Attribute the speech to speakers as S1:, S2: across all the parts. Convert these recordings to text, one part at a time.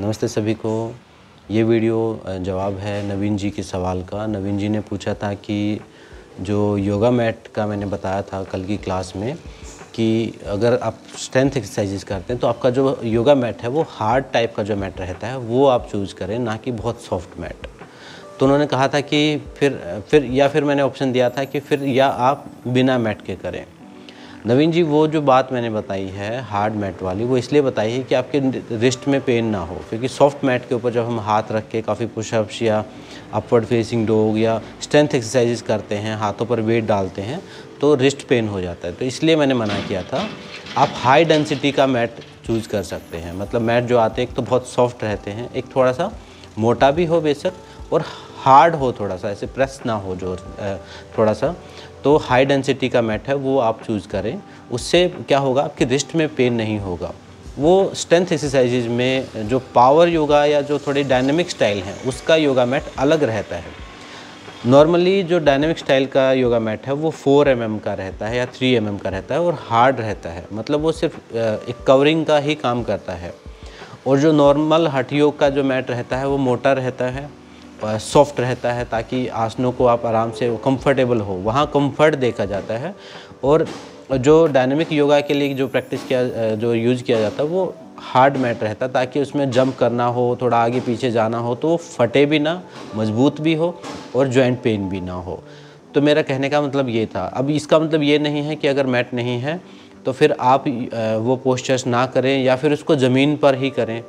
S1: नमस्ते सभी को। ये वीडियो जवाब है नवीन जी के सवाल का। नवीन जी ने पूछा था कि जो योगा मैट का मैंने बताया था कल की क्लास में कि अगर आप स्ट्रेंथ एक्सरसाइजेज करते हैं तो आपका जो योगा मैट है, वो हार्ड टाइप का जो मैट रहता है, वो आप चूज़ करें, ना कि बहुत सॉफ्ट मैट। तो उन्होंने कहा था कि फिर फिर, या फिर मैंने ऑप्शन दिया था कि फिर या आप बिना मैट के करें। नवीन जी, वो जो बात मैंने बताई है हार्ड मैट वाली, वो इसलिए बताई है कि आपके रिस्ट में पेन ना हो, क्योंकि सॉफ्ट मैट के ऊपर जब हम हाथ रख के काफ़ी पुशअप्स या अपवर्ड फेसिंग डोग या स्ट्रेंथ एक्सरसाइजेस करते हैं, हाथों पर वेट डालते हैं तो रिस्ट पेन हो जाता है। तो इसलिए मैंने मना किया था, आप हाई डेंसिटी का मैट चूज़ कर सकते हैं। मतलब मैट जो आते हैं, एक तो बहुत सॉफ्ट रहते हैं, एक थोड़ा सा मोटा भी हो बेशक, और हार्ड हो थोड़ा सा ऐसे प्रेस ना हो जो थोड़ा सा तो हाई डेंसिटी का मैट है, वो आप चूज़ करें। उससे क्या होगा? आपकी रिस्ट में पेन नहीं होगा। वो स्ट्रेंथ एक्सरसाइजेज में जो पावर योगा या जो थोड़ी डायनेमिक स्टाइल है, उसका योगा मैट अलग रहता है। नॉर्मली जो डायनेमिक स्टाइल का योगा मैट है, वो फोर एम mm का रहता है या थ्री एम mm का रहता है और हार्ड रहता है। मतलब वो सिर्फ़ एक कवरिंग का ही काम करता है। और जो नॉर्मल हठ योग का जो मैट रहता है, वो मोटा रहता है। सॉफ्ट रहता है ताकि आसनों को आप आराम से कंफर्टेबल हो। वहाँ कंफर्ट देखा जाता है और जो डायनेमिक योगा के लिए जो प्रैक्टिस किया जो यूज़ किया जाता है, वो हार्ड मैट रहता है ताकि उसमें जंप करना हो, थोड़ा आगे पीछे जाना हो तो वो फटे भी ना, मज़बूत भी हो और जॉइंट पेन भी ना हो। तो मेरा कहने का मतलब ये था। अब इसका मतलब ये नहीं है कि अगर मैट नहीं है तो फिर आप वो पोस्चर्स ना करें या फिर उसको ज़मीन पर ही करें।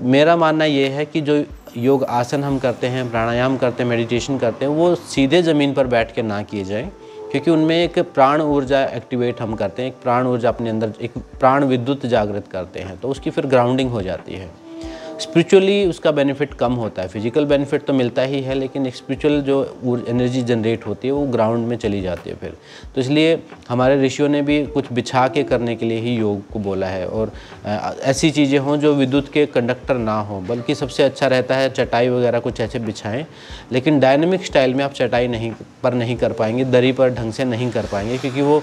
S1: मेरा मानना ये है कि जो योग आसन हम करते हैं, प्राणायाम करते हैं मेडिटेशन करते हैं, वो सीधे ज़मीन पर बैठ के ना किए जाएँ, क्योंकि उनमें एक प्राण ऊर्जा एक्टिवेट हम करते हैं, एक प्राण ऊर्जा अपने अंदर, एक प्राण विद्युत जागृत करते हैं तो उसकी फिर ग्राउंडिंग हो जाती है। स्पिरिचुअली उसका बेनिफिट कम होता है। फ़िज़िकल बेनिफिट तो मिलता ही है, लेकिन स्पिरिचुअल जो एनर्जी जनरेट होती है, वो ग्राउंड में चली जाती है फिर। तो इसलिए हमारे ऋषियों ने भी कुछ बिछा के करने के लिए ही योग को बोला है और ऐसी चीज़ें हों जो विद्युत के कंडक्टर ना हो, बल्कि सबसे अच्छा रहता है चटाई वगैरह कुछ ऐसे बिछाएँ। लेकिन डायनेमिक स्टाइल में आप चटाई नहीं, पर नहीं कर पाएँगे, दरी पर ढंग से नहीं कर पाएँगे, क्योंकि वो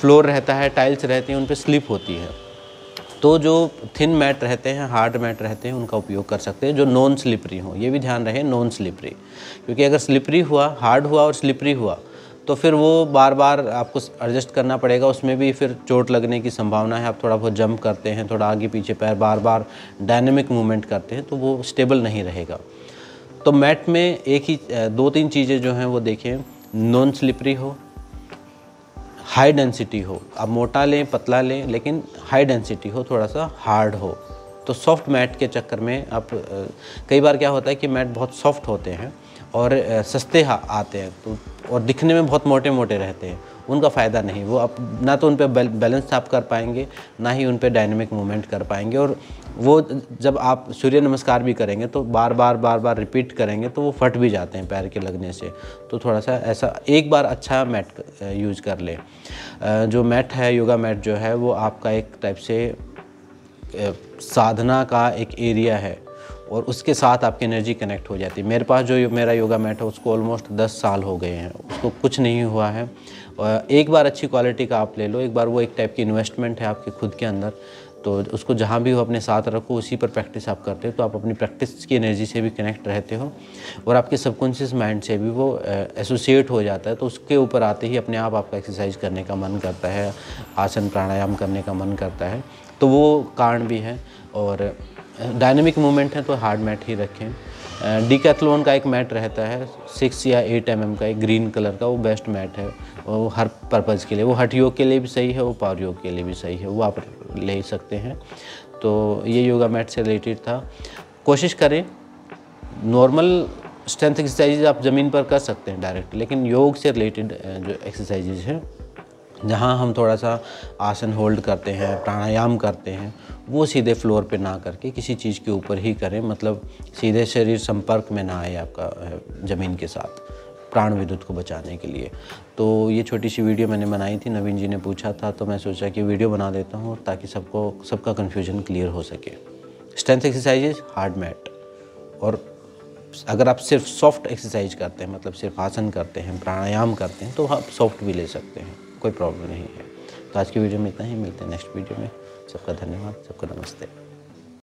S1: फ्लोर रहता है टाइल्स रहती हैं उन पर स्लिप होती है। तो जो थिन मैट रहते हैं हार्ड मैट रहते हैं, उनका उपयोग कर सकते हैं, जो नॉन स्लिपरी हो। ये भी ध्यान रहे नॉन स्लिपरी क्योंकि अगर स्लिपरी हुआ हार्ड हुआ और स्लिपरी हुआ तो फिर वो बार बार आपको एडजस्ट करना पड़ेगा। उसमें भी फिर चोट लगने की संभावना है। आप थोड़ा बहुत जंप करते हैं, थोड़ा आगे पीछे पैर बार बार डायनेमिक मूवमेंट करते हैं तो वो स्टेबल नहीं रहेगा। तो मैट में एक ही दो तीन चीज़ें जो हैं, वो देखें नॉन स्लिपरी हो हाई डेंसिटी हो। आप मोटा लें, पतला लें, लेकिन हाई डेंसिटी हो, थोड़ा सा हार्ड हो। तो सॉफ्ट मैट के चक्कर में आप कई बार क्या होता है कि मैट बहुत सॉफ्ट होते हैं और सस्ते आते हैं। तो और दिखने में बहुत मोटे मोटे रहते हैं। उनका फ़ायदा नहीं। वो आप ना तो उन पर बैलेंस आप कर पाएँगे, ना ही उन पर डायनेमिक मूवमेंट कर पाएँगे और वो जब आप सूर्य नमस्कार भी करेंगे तो बार बार बार बार रिपीट करेंगे तो वो फट भी जाते हैं पैर के लगने से। तो थोड़ा सा ऐसा एक बार अच्छा मैट यूज़ कर लें। जो मैट है, योगा मैट जो है, वो आपका एक टाइप से साधना का एक एरिया है। और उसके साथ आपकी एनर्जी कनेक्ट हो जाती है। मेरे पास जो मेरा योगा मैट है, उसको ऑलमोस्ट दस साल हो गए हैं। उसको कुछ नहीं हुआ है। और एक बार अच्छी क्वालिटी का आप ले लो, एक बार वो एक टाइप की इन्वेस्टमेंट है आपके खुद के अंदर। तो उसको जहाँ भी हो अपने साथ रखो, उसी पर प्रैक्टिस आप करते हो तो आप अपनी प्रैक्टिस की एनर्जी से भी कनेक्ट रहते हो। और आपके सबकॉन्शियस माइंड से भी वो एसोसिएट हो जाता है तो उसके ऊपर आते ही अपने आप आपका एक्सरसाइज करने का मन करता है, आसन प्राणायाम करने का मन करता है। तो वो कारण भी है। और डायनेमिक मूवमेंट है तो हार्ड मैट ही रखें। डी कैथलोन का एक मैट रहता है सिक्स या एट एम का एक ग्रीन कलर का, वो बेस्ट मैट है। वो हर पर्पज़ के लिए, वो हट योग के लिए भी सही है, वो पावर योग के लिए भी सही है, वो आप ले सकते हैं। तो ये योगा मैट से रिलेटेड था। कोशिश करें नॉर्मल स्ट्रेंथ एक्सरसाइज आप ज़मीन पर कर सकते हैं डायरेक्ट लेकिन योग से रिलेटेड जो एक्सरसाइजेज हैं जहाँ हम थोड़ा सा आसन होल्ड करते हैं, प्राणायाम करते हैं, वो सीधे फ्लोर पे ना करके किसी चीज़ के ऊपर ही करें मतलब सीधे शरीर संपर्क में ना आए आपका ज़मीन के साथ, प्राण विद्युत को बचाने के लिए। तो ये छोटी सी वीडियो मैंने बनाई थी, नवीन जी ने पूछा था तो मैं सोचा कि वीडियो बना देता हूँ, ताकि सबको, सबका कन्फ्यूज़न क्लियर हो सके। स्ट्रेंथ एक्सरसाइजेज हार्ड मैट और अगर आप सिर्फ़ सॉफ्ट एक्सरसाइज करते हैं मतलब सिर्फ़ आसन करते हैं, प्राणायाम करते हैं तो आप सॉफ्ट भी ले सकते हैं। कोई प्रॉब्लम नहीं है। तो आज की वीडियो में इतना ही। मिलते हैं नेक्स्ट वीडियो में। सबका धन्यवाद, सबको नमस्ते।